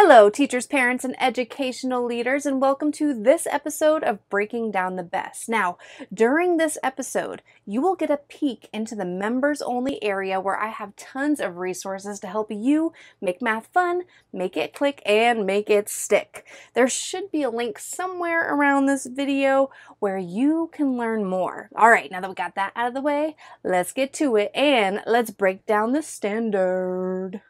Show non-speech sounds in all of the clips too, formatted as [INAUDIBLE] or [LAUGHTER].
Hello, teachers, parents, and educational leaders, and welcome to this episode of Breaking Down the Best. Now, during this episode, you will get a peek into the members only area where I have tons of resources to help you make math fun, make it click, and make it stick. There should be a link somewhere around this video where you can learn more. All right, now that we got that out of the way, let's get to it and let's break down the standard.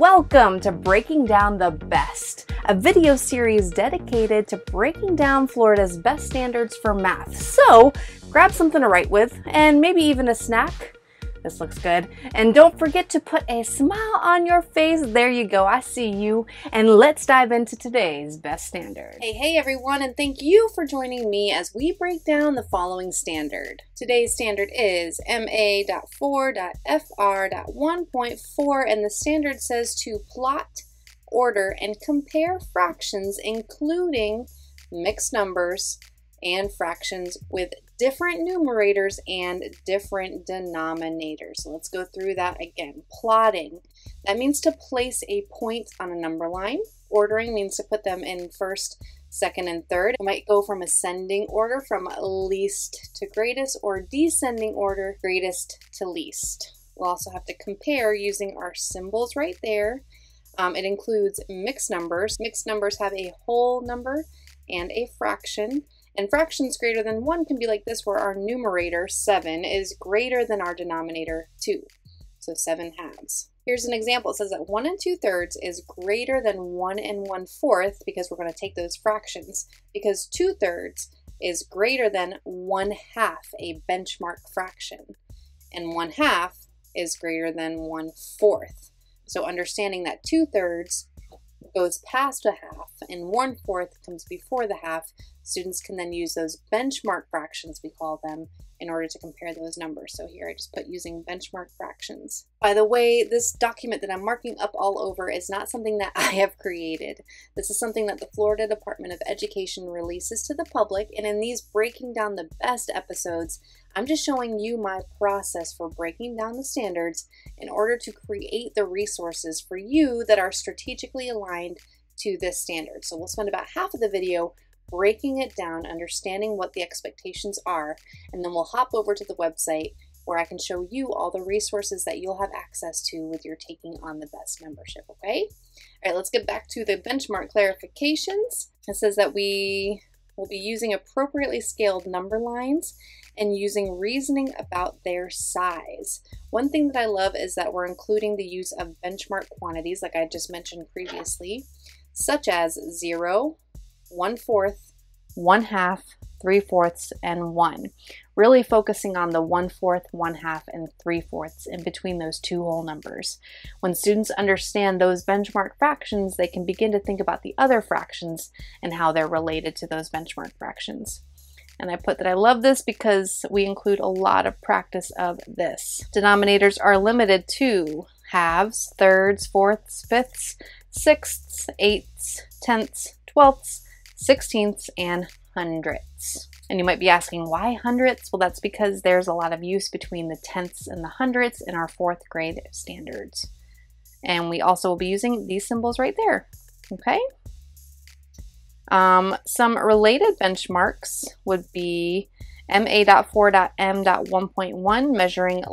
Welcome to Breaking Down the Best, a video series dedicated to breaking down Florida's best standards for math. So, grab something to write with and maybe even a snack this looks good. And don't forget to put a smile on your face. There you go. I see you. And let's dive into today's best standard. Hey, hey everyone, and thank you for joining me as we break down the following standard. Today's standard is MA.4.FR.1.4, and the standard says to plot, order, and compare fractions, including mixed numbers and fractions with different numerators and different denominators. Let's go through that again. Plotting, that means to place a point on a number line. Ordering means to put them in first, second, and third. It might go from ascending order from least to greatest or descending order greatest to least. We'll also have to compare using our symbols right there. Um, it includes mixed numbers. Mixed numbers have a whole number and a fraction. And fractions greater than 1 can be like this, where our numerator, 7, is greater than our denominator, 2. So 7 halves. Here's an example. It says that 1 and 2 thirds is greater than 1 and 1 fourth, because we're going to take those fractions, because 2 thirds is greater than 1 half, a benchmark fraction. And 1 half is greater than 1 fourth. So understanding that 2 thirds goes past a half and one fourth comes before the half, Students can then use those benchmark fractions, we call them, in order to compare those numbers. So here I just put using benchmark fractions. By the way, this document that I'm marking up all over is not something that [LAUGHS] I have created. This is something that the Florida Department of Education releases to the public, and in these breaking down the best episodes, I'm just showing you my process for breaking down the standards in order to create the resources for you that are strategically aligned to this standard. So we'll spend about half of the video breaking it down, understanding what the expectations are, and then we'll hop over to the website where I can show you all the resources that you'll have access to with your taking on the best membership, okay? All right, let's get back to the benchmark clarifications. It says that we will be using appropriately scaled number lines and using reasoning about their size. One thing that I love is that we're including the use of benchmark quantities, like I just mentioned previously, such as 0, one fourth, one half, three fourths, and one. Really focusing on the one fourth, one half, and three fourths in between those two whole numbers. When students understand those benchmark fractions, they can begin to think about the other fractions and how they're related to those benchmark fractions. And I put that I love this because we include a lot of practice of this. Denominators are limited to halves, thirds, fourths, fifths, sixths, eighths, tenths, twelfths, sixteenths, and hundredths. And you might be asking, why hundredths? Well, that's because there's a lot of use between the tenths and the hundredths in our fourth grade standards. And we also will be using these symbols right there, okay? Um, some related benchmarks would be MA.4.M.1.1, measuring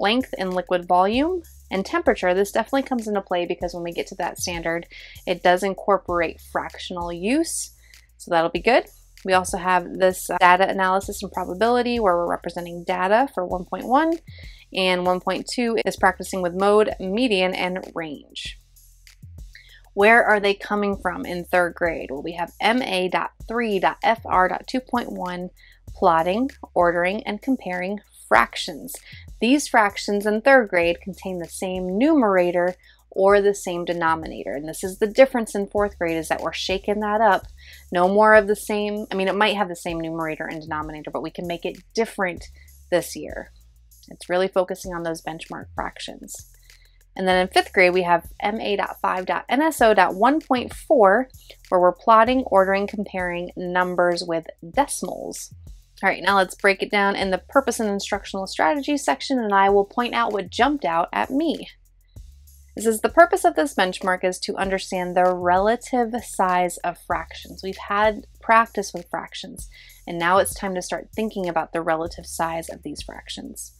length in liquid volume, and temperature. This definitely comes into play because when we get to that standard, it does incorporate fractional use so that'll be good. We also have this uh, data analysis and probability where we're representing data for 1.1 and 1.2 is practicing with mode, median, and range. Where are they coming from in third grade? Well, we have MA.3.FR.2.1 plotting, ordering, and comparing fractions. These fractions in third grade contain the same numerator or the same denominator. And this is the difference in fourth grade is that we're shaking that up. No more of the same, I mean, it might have the same numerator and denominator, but we can make it different this year. It's really focusing on those benchmark fractions. And then in fifth grade, we have MA.5.NSO.1.4, where we're plotting, ordering, comparing numbers with decimals. All right, now let's break it down in the purpose and instructional strategy section, and I will point out what jumped out at me. This is the purpose of this benchmark is to understand the relative size of fractions. We've had practice with fractions, and now it's time to start thinking about the relative size of these fractions.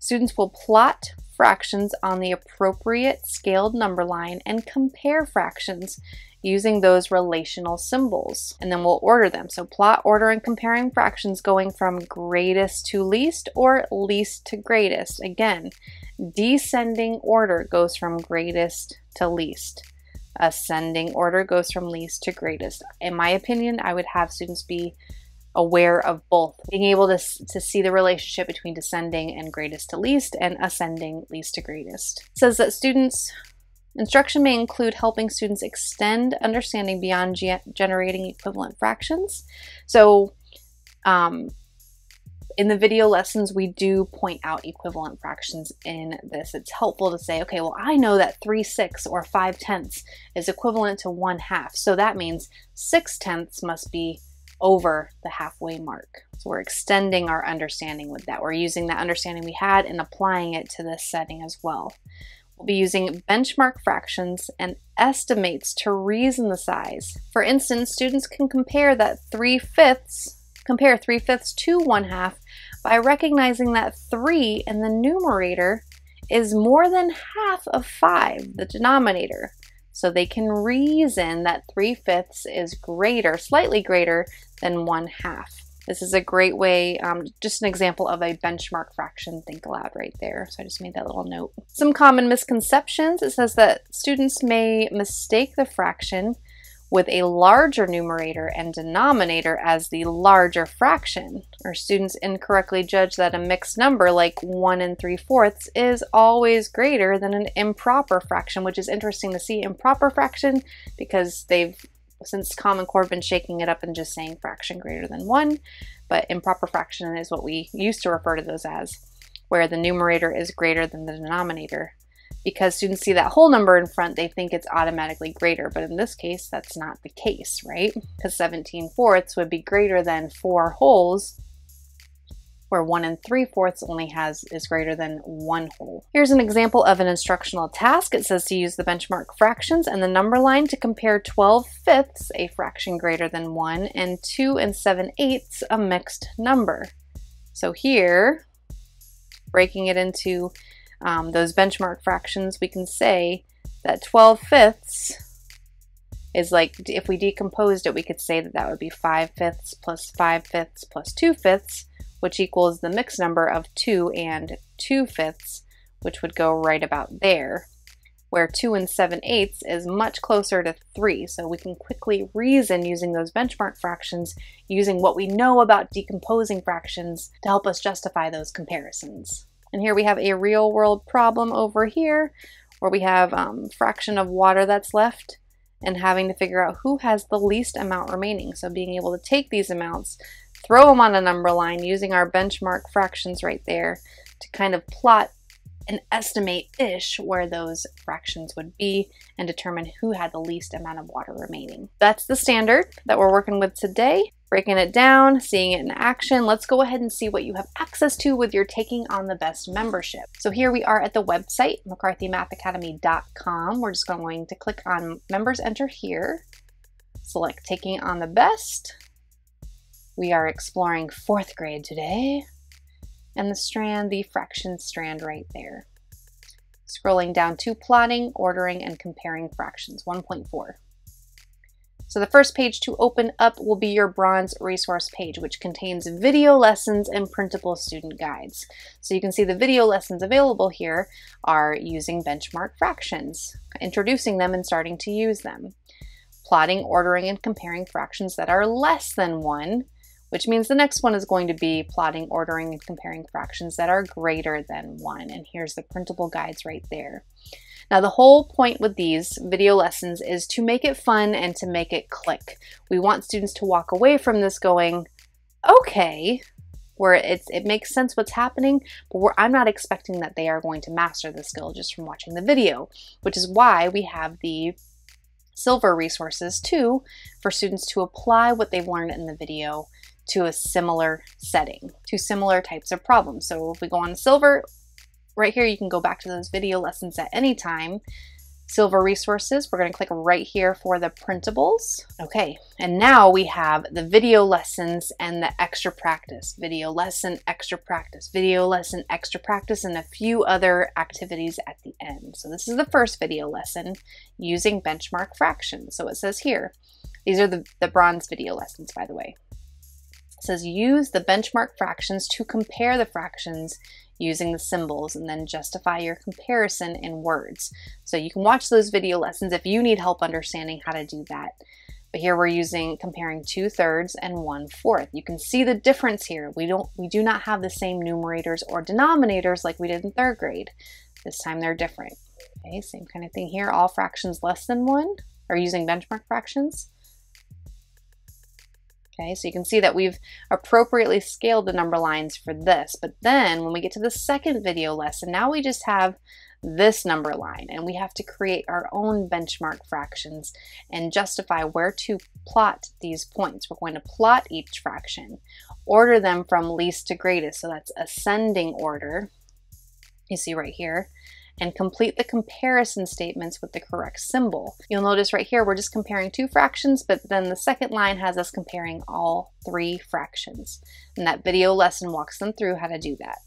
Students will plot fractions on the appropriate scaled number line and compare fractions using those relational symbols. And then we'll order them. So plot, order, and comparing fractions going from greatest to least or least to greatest. Again, descending order goes from greatest to least. Ascending order goes from least to greatest. In my opinion, I would have students be aware of both, being able to, to see the relationship between descending and greatest to least and ascending least to greatest. It says that students Instruction may include helping students extend understanding beyond ge generating equivalent fractions. So um, in the video lessons, we do point out equivalent fractions in this. It's helpful to say, okay, well, I know that 3 sixths or 5 tenths is equivalent to 1 half. So that means 6 tenths must be over the halfway mark. So we're extending our understanding with that. We're using that understanding we had and applying it to this setting as well. We'll be using benchmark fractions and estimates to reason the size. For instance, students can compare that 3 fifths, compare 3 fifths to 1 half by recognizing that 3 in the numerator is more than half of 5, the denominator. So they can reason that 3 fifths is greater, slightly greater than 1 half. This is a great way, um, just an example of a benchmark fraction think aloud right there. So I just made that little note. Some common misconceptions. It says that students may mistake the fraction with a larger numerator and denominator as the larger fraction. Or students incorrectly judge that a mixed number like 1 and 3 fourths is always greater than an improper fraction, which is interesting to see. Improper fraction because they've since Common Core been shaking it up and just saying fraction greater than 1, but improper fraction is what we used to refer to those as, where the numerator is greater than the denominator. Because students see that whole number in front, they think it's automatically greater, but in this case, that's not the case, right? Because 17 fourths would be greater than 4 wholes, where 1 and 3 fourths only has is greater than 1 whole. Here's an example of an instructional task. It says to use the benchmark fractions and the number line to compare 12 fifths, a fraction greater than 1, and 2 and 7 eighths, a mixed number. So here, breaking it into um, those benchmark fractions, we can say that 12 fifths is like, if we decomposed it, we could say that that would be 5 fifths plus 5 fifths plus 2 fifths, which equals the mixed number of 2 and 2 fifths, which would go right about there, where 2 and 7 eighths is much closer to 3. So we can quickly reason using those benchmark fractions, using what we know about decomposing fractions to help us justify those comparisons. And here we have a real world problem over here, where we have um, fraction of water that's left and having to figure out who has the least amount remaining. So being able to take these amounts, throw them on a number line using our benchmark fractions right there to kind of plot and estimate-ish where those fractions would be and determine who had the least amount of water remaining. That's the standard that we're working with today. Breaking it down, seeing it in action, let's go ahead and see what you have access to with your Taking on the Best membership. So here we are at the website, mccarthymathacademy.com. We're just going to click on Members Enter here, select Taking on the Best, we are exploring fourth grade today, and the strand, the fraction strand right there. Scrolling down to plotting, ordering, and comparing fractions, 1.4. So the first page to open up will be your bronze resource page, which contains video lessons and printable student guides. So you can see the video lessons available here are using benchmark fractions, introducing them and starting to use them. Plotting, ordering, and comparing fractions that are less than one, which means the next one is going to be plotting, ordering, and comparing fractions that are greater than 1. And here's the printable guides right there. Now the whole point with these video lessons is to make it fun and to make it click. We want students to walk away from this going, okay, where it's, it makes sense what's happening, but where I'm not expecting that they are going to master the skill just from watching the video, which is why we have the silver resources too for students to apply what they've learned in the video to a similar setting, to similar types of problems. So if we go on silver, right here, you can go back to those video lessons at any time Silver Resources. We're going to click right here for the printables. Okay, and now we have the video lessons and the extra practice. Video lesson, extra practice, video lesson, extra practice, and a few other activities at the end. So this is the first video lesson using benchmark fractions. So it says here, these are the, the bronze video lessons, by the way. It says use the benchmark fractions to compare the fractions using the symbols and then justify your comparison in words. So you can watch those video lessons if you need help understanding how to do that. But here we're using comparing two thirds and one fourth. You can see the difference here. We don't we do not have the same numerators or denominators like we did in third grade. This time they're different. Okay, same kind of thing here. All fractions less than one are using benchmark fractions. Okay, so you can see that we've appropriately scaled the number lines for this. But then when we get to the second video lesson, now we just have this number line and we have to create our own benchmark fractions and justify where to plot these points. We're going to plot each fraction, order them from least to greatest. So that's ascending order. You see right here and complete the comparison statements with the correct symbol. You'll notice right here we're just comparing two fractions, but then the second line has us comparing all three fractions. And that video lesson walks them through how to do that.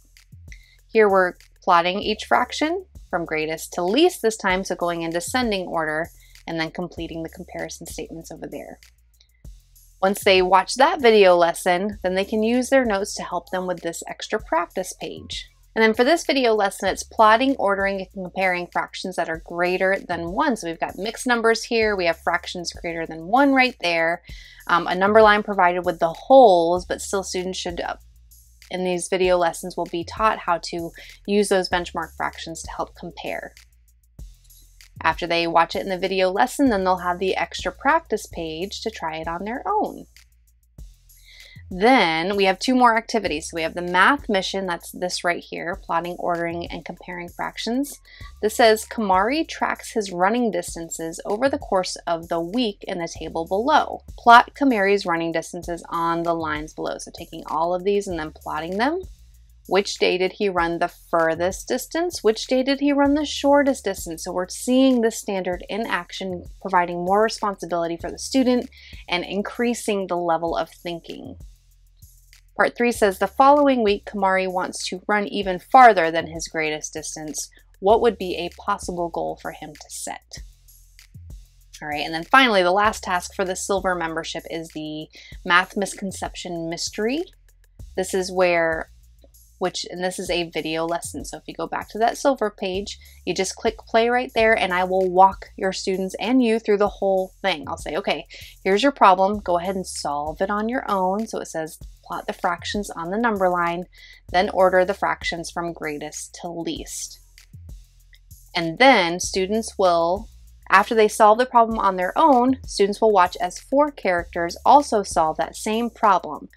Here we're plotting each fraction from greatest to least this time, so going in descending order and then completing the comparison statements over there. Once they watch that video lesson, then they can use their notes to help them with this extra practice page. And then for this video lesson, it's plotting, ordering, and comparing fractions that are greater than one. So we've got mixed numbers here. We have fractions greater than one right there. Um, a number line provided with the wholes, but still students should, uh, in these video lessons, will be taught how to use those benchmark fractions to help compare. After they watch it in the video lesson, then they'll have the extra practice page to try it on their own. Then we have two more activities. So we have the math mission, that's this right here, plotting, ordering, and comparing fractions. This says Kamari tracks his running distances over the course of the week in the table below. Plot Kamari's running distances on the lines below. So taking all of these and then plotting them. Which day did he run the furthest distance? Which day did he run the shortest distance? So we're seeing the standard in action, providing more responsibility for the student and increasing the level of thinking. Part 3 says the following week, Kamari wants to run even farther than his greatest distance. What would be a possible goal for him to set? All right, and then finally, the last task for the silver membership is the math misconception mystery. This is where which, and this is a video lesson. So if you go back to that silver page, you just click play right there and I will walk your students and you through the whole thing. I'll say, okay, here's your problem. Go ahead and solve it on your own. So it says plot the fractions on the number line, then order the fractions from greatest to least. And then students will after they solve the problem on their own, students will watch as four characters also solve that same problem.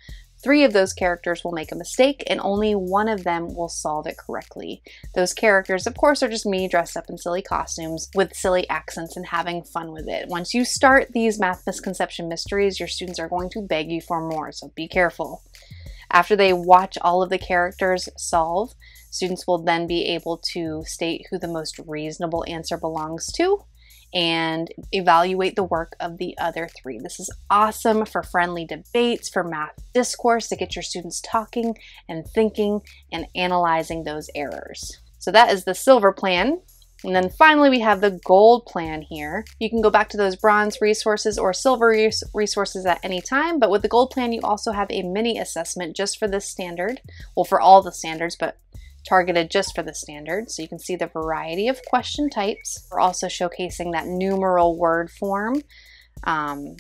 Three of those characters will make a mistake and only one of them will solve it correctly. Those characters, of course, are just me dressed up in silly costumes with silly accents and having fun with it. Once you start these math misconception mysteries, your students are going to beg you for more, so be careful. After they watch all of the characters solve, students will then be able to state who the most reasonable answer belongs to and evaluate the work of the other three. This is awesome for friendly debates, for math discourse, to get your students talking and thinking and analyzing those errors. So that is the silver plan. And then finally, we have the gold plan here. You can go back to those bronze resources or silver res resources at any time, but with the gold plan, you also have a mini assessment just for this standard. Well, for all the standards, but targeted just for the standard. So you can see the variety of question types. We're also showcasing that numeral word form. Um,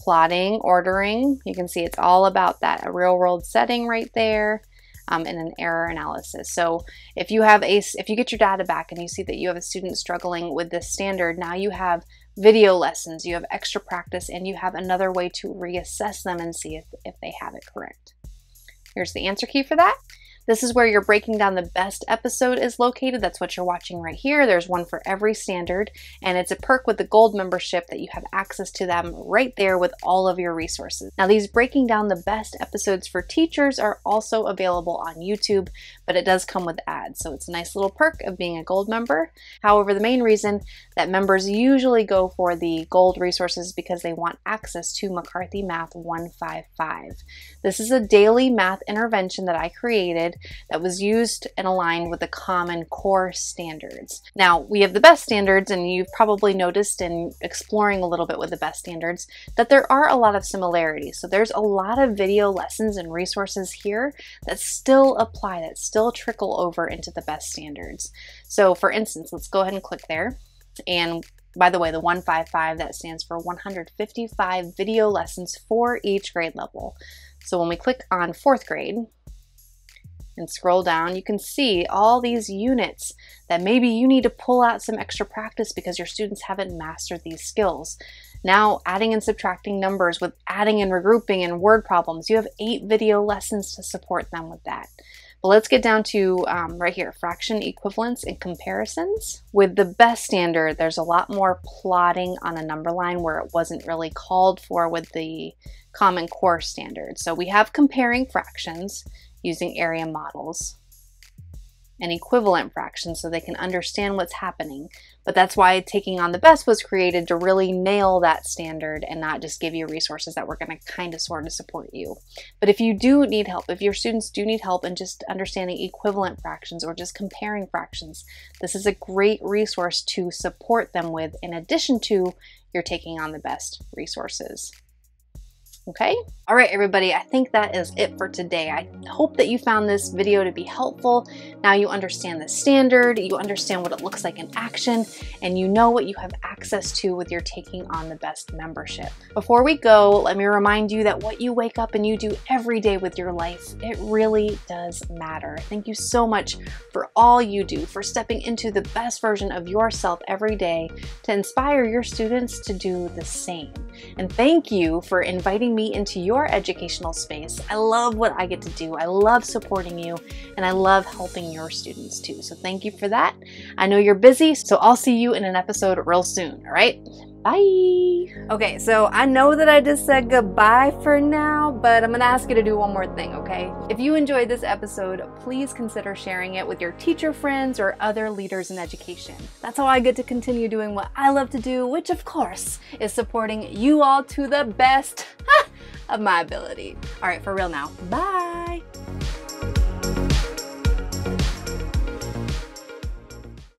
plotting, ordering. You can see it's all about that, a real world setting right there. Um, and an error analysis. So if you have a, if you get your data back and you see that you have a student struggling with this standard, now you have video lessons, you have extra practice, and you have another way to reassess them and see if, if they have it correct. Here's the answer key for that. This is where your breaking down the best episode is located. That's what you're watching right here. There's one for every standard, and it's a perk with the gold membership that you have access to them right there with all of your resources. Now, these breaking down the best episodes for teachers are also available on YouTube, but it does come with ads. So it's a nice little perk of being a gold member. However, the main reason that members usually go for the gold resources because they want access to McCarthy Math 155. This is a daily math intervention that I created that was used and aligned with the Common Core standards. Now, we have the best standards, and you've probably noticed in exploring a little bit with the best standards that there are a lot of similarities. So there's a lot of video lessons and resources here that still apply, that still trickle over into the best standards. So for instance, let's go ahead and click there. And by the way, the 155, that stands for 155 video lessons for each grade level. So when we click on fourth grade and scroll down, you can see all these units that maybe you need to pull out some extra practice because your students haven't mastered these skills. Now, adding and subtracting numbers with adding and regrouping and word problems, you have eight video lessons to support them with that. But let's get down to um, right here, fraction equivalence and comparisons. With the best standard, there's a lot more plotting on a number line where it wasn't really called for with the Common Core standard. So we have comparing fractions using area models and equivalent fractions so they can understand what's happening. But that's why taking on the best was created to really nail that standard and not just give you resources that were going to kind of sort of support you. But if you do need help, if your students do need help in just understanding equivalent fractions or just comparing fractions, this is a great resource to support them with in addition to your taking on the best resources. Okay? All right, everybody, I think that is it for today. I hope that you found this video to be helpful. Now you understand the standard, you understand what it looks like in action, and you know what you have access to with your taking on the best membership. Before we go, let me remind you that what you wake up and you do every day with your life, it really does matter. Thank you so much for all you do, for stepping into the best version of yourself every day to inspire your students to do the same. And thank you for inviting me into your educational space. I love what I get to do. I love supporting you and I love helping your students too. So thank you for that. I know you're busy, so I'll see you in an episode real soon, all right? Bye. Okay, so I know that I just said goodbye for now, but I'm gonna ask you to do one more thing, okay? If you enjoyed this episode, please consider sharing it with your teacher friends or other leaders in education. That's how I get to continue doing what I love to do, which of course is supporting you all to the best [LAUGHS] of my ability. All right, for real now. Bye.